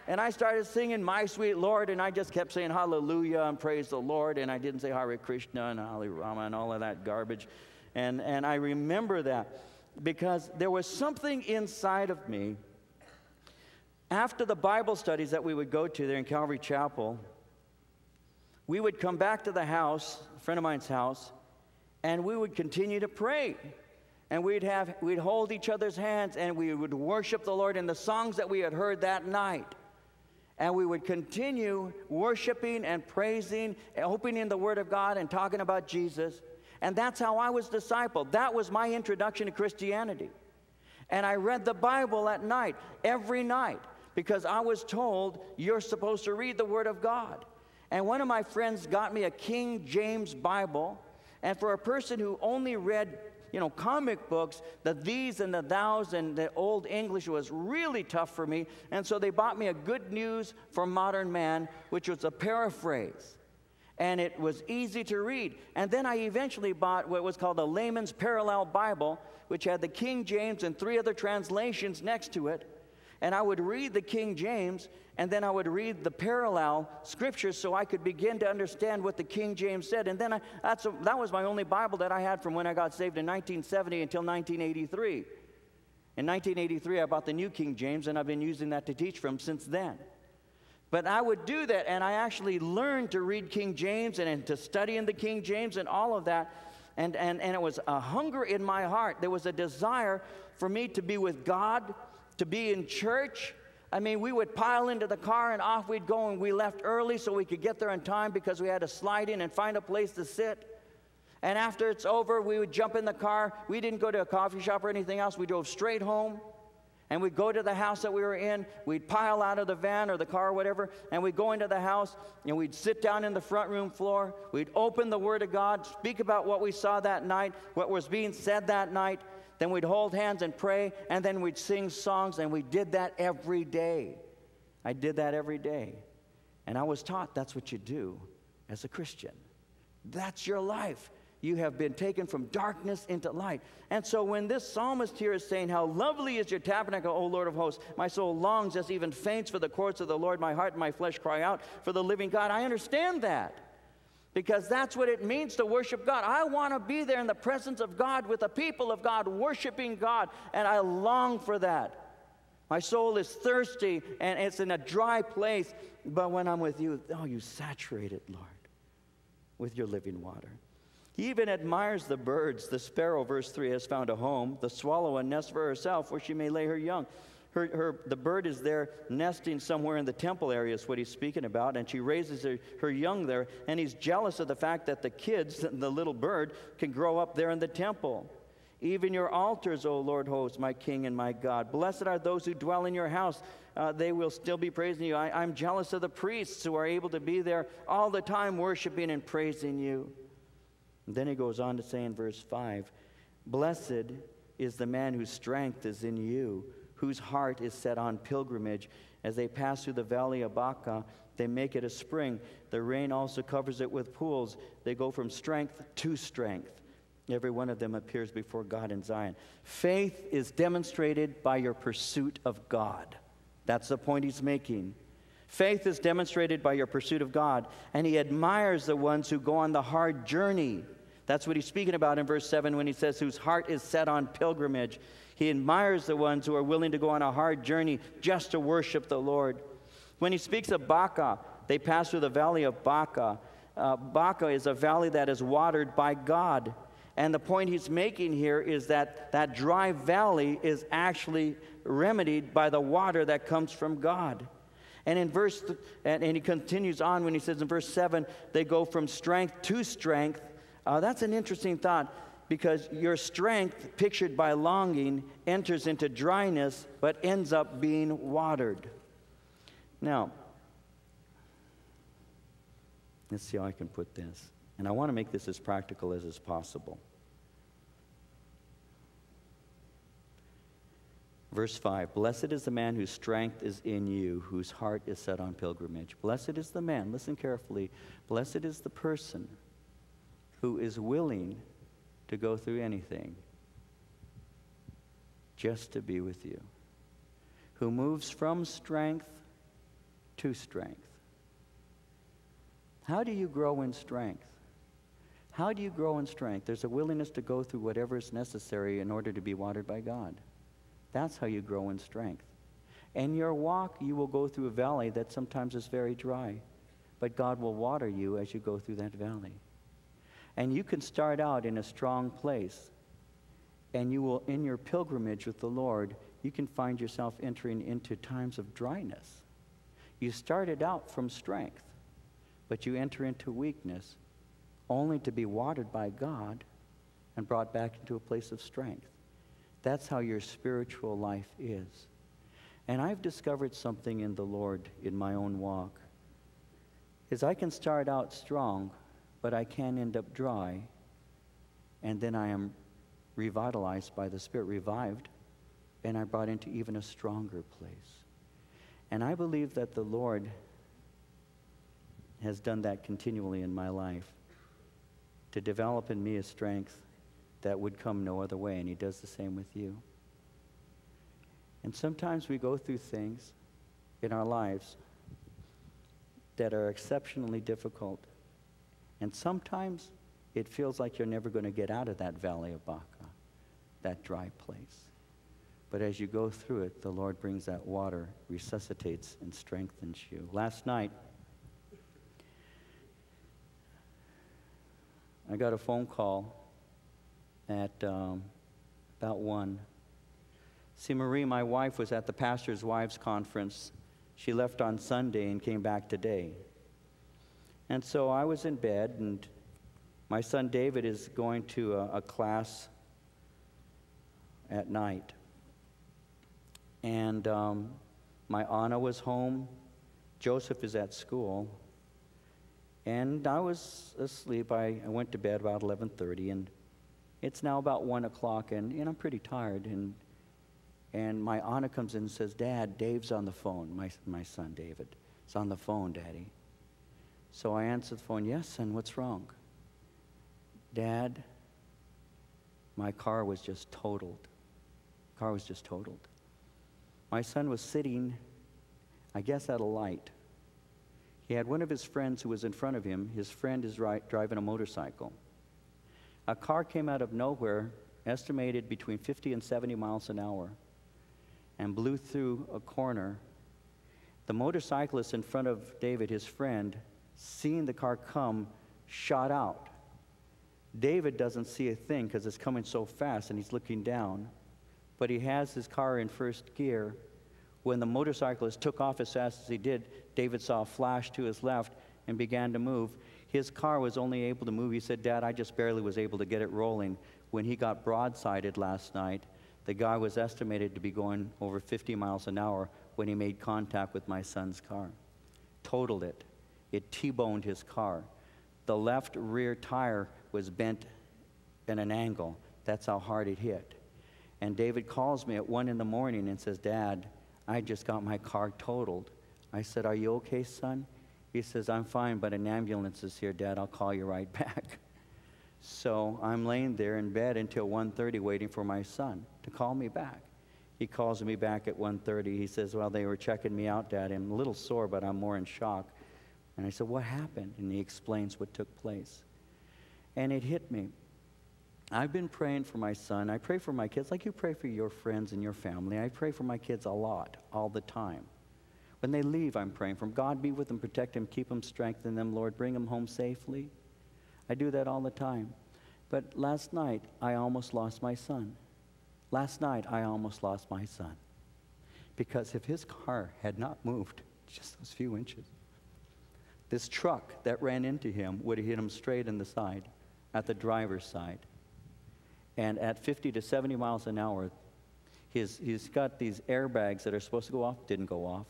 And I started singing My Sweet Lord, and I just kept saying hallelujah and praise the Lord, and I didn't say Hare Krishna and Hare Rama and all of that garbage. And, and I remember that because there was something inside of me. After the Bible studies that we would go to there in Calvary Chapel, we would come back to the house, a friend of mine's house, and we would continue to pray and we'd have we'd hold each other's hands and we would worship the lord in the songs that we had heard that night and we would continue worshiping and praising, opening the Word of God and talking about Jesus. And that's how I was discipled. That was my introduction to Christianity. And I read the Bible at night, every night, because I was told you're supposed to read the Word of God. And one of my friends got me a King James Bible. And for a person who only read you know, comic books, the these and the thous and the old English was really tough for me. And so they bought me a Good News for Modern Man, which was a paraphrase. And it was easy to read. And then I eventually bought what was called a Layman's Parallel Bible, which had the King James and three other translations next to it and I would read the King James, and then I would read the parallel scriptures so I could begin to understand what the King James said. And then I, that's a, that was my only Bible that I had from when I got saved in 1970 until 1983. In 1983, I bought the New King James, and I've been using that to teach from since then. But I would do that, and I actually learned to read King James and, and to study in the King James and all of that. And, and, and it was a hunger in my heart. There was a desire for me to be with God to be in church. I mean, we would pile into the car and off we'd go, and we left early so we could get there in time because we had to slide in and find a place to sit. And after it's over, we would jump in the car. We didn't go to a coffee shop or anything else. We drove straight home. And we'd go to the house that we were in. We'd pile out of the van or the car or whatever. And we'd go into the house and we'd sit down in the front room floor. We'd open the Word of God, speak about what we saw that night, what was being said that night. Then we'd hold hands and pray, and then we'd sing songs, and we did that every day. I did that every day. And I was taught that's what you do as a Christian. That's your life. You have been taken from darkness into light. And so when this psalmist here is saying, How lovely is your tabernacle, O Lord of hosts, my soul longs, just even faints for the courts of the Lord, my heart and my flesh cry out for the living God. I understand that because that's what it means to worship God. I want to be there in the presence of God with the people of God, worshiping God, and I long for that. My soul is thirsty and it's in a dry place, but when I'm with you, oh, you saturate it, Lord, with your living water. He even admires the birds. The sparrow, verse 3, has found a home, the swallow a nest for herself where she may lay her young her, her, the bird is there nesting somewhere in the temple area, is what he's speaking about, and she raises her, her young there, and he's jealous of the fact that the kids, the little bird, can grow up there in the temple. Even your altars, O Lord host, my King and my God. Blessed are those who dwell in your house. Uh, they will still be praising you. I, I'm jealous of the priests who are able to be there all the time worshiping and praising you. And then he goes on to say in verse 5 Blessed is the man whose strength is in you whose heart is set on pilgrimage. As they pass through the valley of Baca, they make it a spring. The rain also covers it with pools. They go from strength to strength. Every one of them appears before God in Zion. Faith is demonstrated by your pursuit of God. That's the point he's making. Faith is demonstrated by your pursuit of God, and he admires the ones who go on the hard journey. That's what he's speaking about in verse 7 when he says, whose heart is set on pilgrimage. He admires the ones who are willing to go on a hard journey just to worship the Lord. When he speaks of Baca, they pass through the valley of Baca. Uh, Baca is a valley that is watered by God. And the point he's making here is that that dry valley is actually remedied by the water that comes from God. And in verse, th- and, and, he continues on when he says in verse 7, they go from strength to strength. Uh, that's an interesting thought because your strength, pictured by longing, enters into dryness but ends up being watered. Now, let's see how I can put this. And I want to make this as practical as is possible. Verse 5 Blessed is the man whose strength is in you, whose heart is set on pilgrimage. Blessed is the man, listen carefully. Blessed is the person who is willing to go through anything just to be with you, who moves from strength to strength. How do you grow in strength? How do you grow in strength? There's a willingness to go through whatever is necessary in order to be watered by God. That's how you grow in strength. In your walk, you will go through a valley that sometimes is very dry, but God will water you as you go through that valley. And you can start out in a strong place, and you will, in your pilgrimage with the Lord, you can find yourself entering into times of dryness. You started out from strength, but you enter into weakness only to be watered by God and brought back into a place of strength. That's how your spiritual life is. And I've discovered something in the Lord in my own walk. Is I can start out strong, but I can end up dry, and then I am revitalized by the Spirit, revived, and I brought into even a stronger place. And I believe that the Lord has done that continually in my life to develop in me a strength that would come no other way, and He does the same with you. And sometimes we go through things in our lives that are exceptionally difficult. And sometimes it feels like you're never going to get out of that valley of Baca, that dry place. But as you go through it, the Lord brings that water, resuscitates, and strengthens you. Last night, I got a phone call at um, about 1. See, Marie, my wife, was at the pastor's wives conference. She left on Sunday and came back today. And so I was in bed, and my son David is going to a, a class at night. And um, my Anna was home. Joseph is at school. And I was asleep. I, I went to bed about 11:30, and it's now about 1 o'clock, and, and I'm pretty tired. And, and my Anna comes in and says, Dad, Dave's on the phone. My, my son, David. is on the phone, Daddy. So I answered the phone, Yes, son, what's wrong? Dad, my car was just totaled. Car was just totaled. My son was sitting, I guess, at a light. He had one of his friends who was in front of him. His friend is right, driving a motorcycle a car came out of nowhere, estimated between 50 and 70 miles an hour, and blew through a corner. The motorcyclist in front of David, his friend, seeing the car come, shot out. David doesn't see a thing because it's coming so fast and he's looking down, but he has his car in first gear. When the motorcyclist took off as fast as he did, David saw a flash to his left and began to move. His car was only able to move. He said, Dad, I just barely was able to get it rolling. When he got broadsided last night, the guy was estimated to be going over 50 miles an hour when he made contact with my son's car. Totaled it. It T boned his car. The left rear tire was bent in an angle. That's how hard it hit. And David calls me at 1 in the morning and says, Dad, I just got my car totaled. I said, Are you okay, son? He says, I'm fine, but an ambulance is here, Dad. I'll call you right back. So I'm laying there in bed until 1.30 waiting for my son to call me back. He calls me back at 1.30. He says, well, they were checking me out, Dad. I'm a little sore, but I'm more in shock. And I said, what happened? And he explains what took place. And it hit me. I've been praying for my son. I pray for my kids like you pray for your friends and your family. I pray for my kids a lot, all the time. When they leave, I'm praying for them. God be with them, protect them, keep them, strengthen them, Lord. Bring them home safely. I do that all the time. But last night, I almost lost my son. Last night, I almost lost my son. Because if his car had not moved just those few inches, this truck that ran into him would have hit him straight in the side, at the driver's side. And at 50 to 70 miles an hour, his, he's got these airbags that are supposed to go off, didn't go off.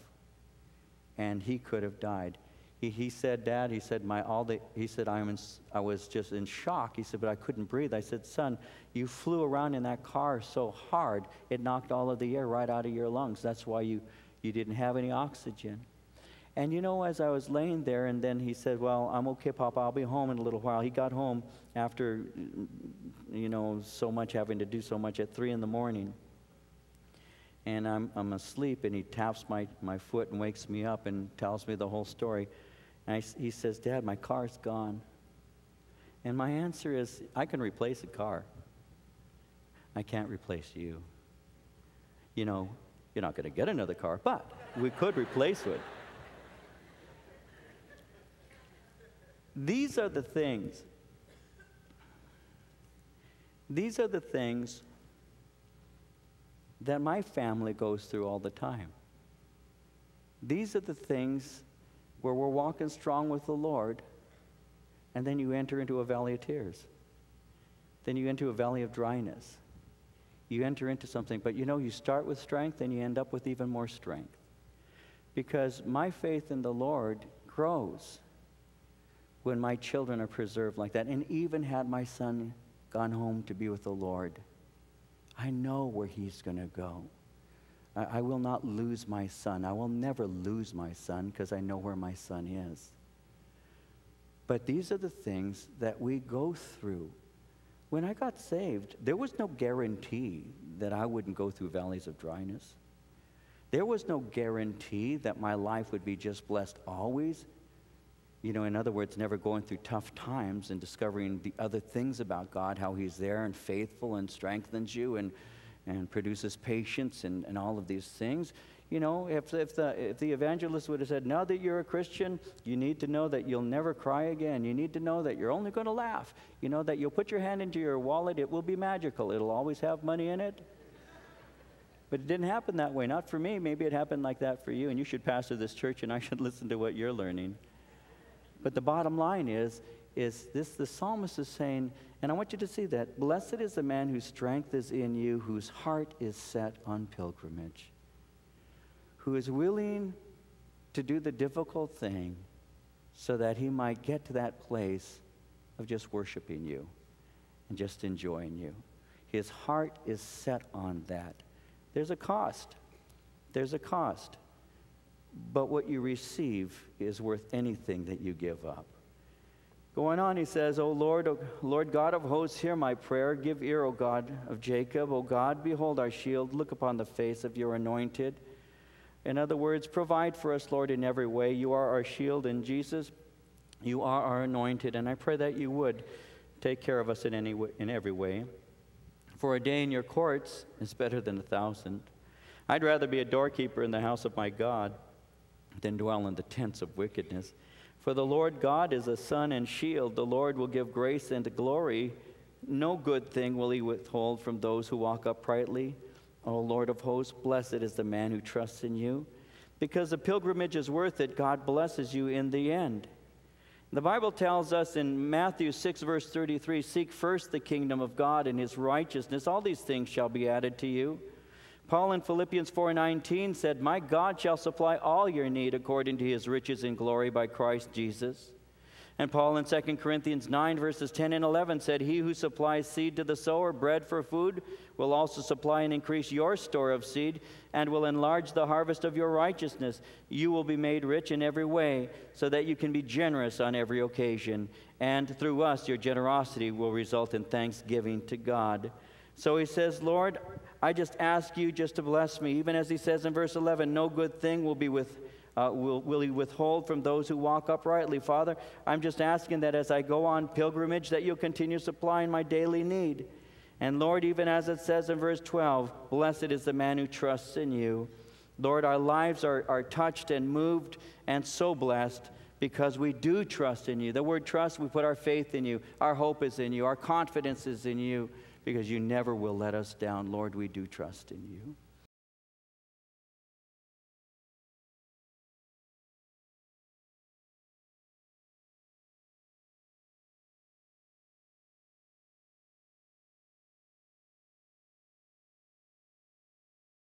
And he could have died. He, he said, Dad, he said, my, all the, he said, I'm in, I was just in shock. He said, but I couldn't breathe. I said, son, you flew around in that car so hard, it knocked all of the air right out of your lungs. That's why you, you didn't have any oxygen. And you know, as I was laying there, and then he said, Well, I'm okay, Papa, I'll be home in a little while. He got home after, you know, so much having to do so much at 3 in the morning. And I'm, I'm asleep, and he taps my, my foot and wakes me up and tells me the whole story. And I, he says, Dad, my car's gone. And my answer is, I can replace a car. I can't replace you. You know, you're not going to get another car, but we could replace it. These are the things. These are the things that my family goes through all the time. These are the things where we're walking strong with the Lord, and then you enter into a valley of tears. Then you enter a valley of dryness. You enter into something, but you know, you start with strength and you end up with even more strength. Because my faith in the Lord grows when my children are preserved like that. And even had my son gone home to be with the Lord, I know where he's going to go. I, I will not lose my son. I will never lose my son because I know where my son is. But these are the things that we go through. When I got saved, there was no guarantee that I wouldn't go through valleys of dryness. There was no guarantee that my life would be just blessed always. You know, in other words, never going through tough times and discovering the other things about God, how He's there and faithful and strengthens you and, and produces patience and, and all of these things. You know, if, if, the, if the evangelist would have said, now that you're a Christian, you need to know that you'll never cry again. You need to know that you're only going to laugh. You know, that you'll put your hand into your wallet, it will be magical. It'll always have money in it. But it didn't happen that way. Not for me. Maybe it happened like that for you, and you should pastor this church, and I should listen to what you're learning. But the bottom line is, is this the psalmist is saying, and I want you to see that blessed is the man whose strength is in you, whose heart is set on pilgrimage, who is willing to do the difficult thing so that he might get to that place of just worshiping you and just enjoying you. His heart is set on that. There's a cost. There's a cost but what you receive is worth anything that you give up. Going on, he says, O Lord, o Lord God of hosts, hear my prayer. Give ear, O God of Jacob. O God, behold our shield. Look upon the face of your anointed. In other words, provide for us, Lord, in every way. You are our shield and Jesus. You are our anointed. And I pray that you would take care of us in, any in every way. For a day in your courts is better than a thousand. I'd rather be a doorkeeper in the house of my God than dwell in the tents of wickedness. For the Lord God is a sun and shield. The Lord will give grace and glory. No good thing will he withhold from those who walk uprightly. O Lord of hosts, blessed is the man who trusts in you. Because the pilgrimage is worth it, God blesses you in the end. The Bible tells us in Matthew 6, verse 33 Seek first the kingdom of God and his righteousness. All these things shall be added to you. Paul in Philippians 4:19 said, "My God shall supply all your need according to his riches in glory by Christ Jesus." And Paul in 2 Corinthians 9, verses 10 and 11 said, He who supplies seed to the sower, bread for food, will also supply and increase your store of seed, and will enlarge the harvest of your righteousness. You will be made rich in every way, so that you can be generous on every occasion. And through us, your generosity will result in thanksgiving to God. So he says, Lord, I just ask you just to bless me. Even as he says in verse 11, no good thing will be with uh, will, will he withhold from those who walk uprightly? Father, I'm just asking that as I go on pilgrimage, that you'll continue supplying my daily need. And Lord, even as it says in verse 12, blessed is the man who trusts in you. Lord, our lives are, are touched and moved and so blessed because we do trust in you. The word trust, we put our faith in you. Our hope is in you. Our confidence is in you because you never will let us down. Lord, we do trust in you.